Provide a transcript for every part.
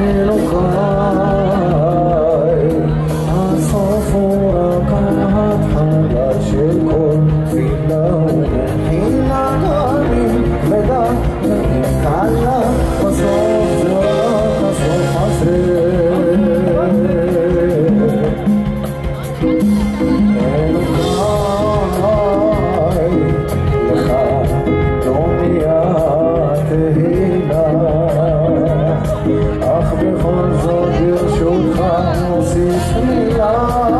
الأخرى Niech on sobie siód, a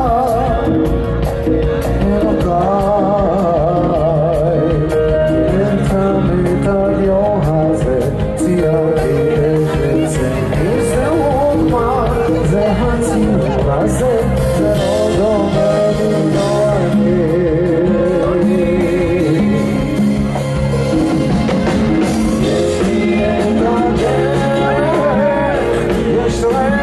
Joy.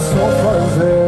הסוף הזה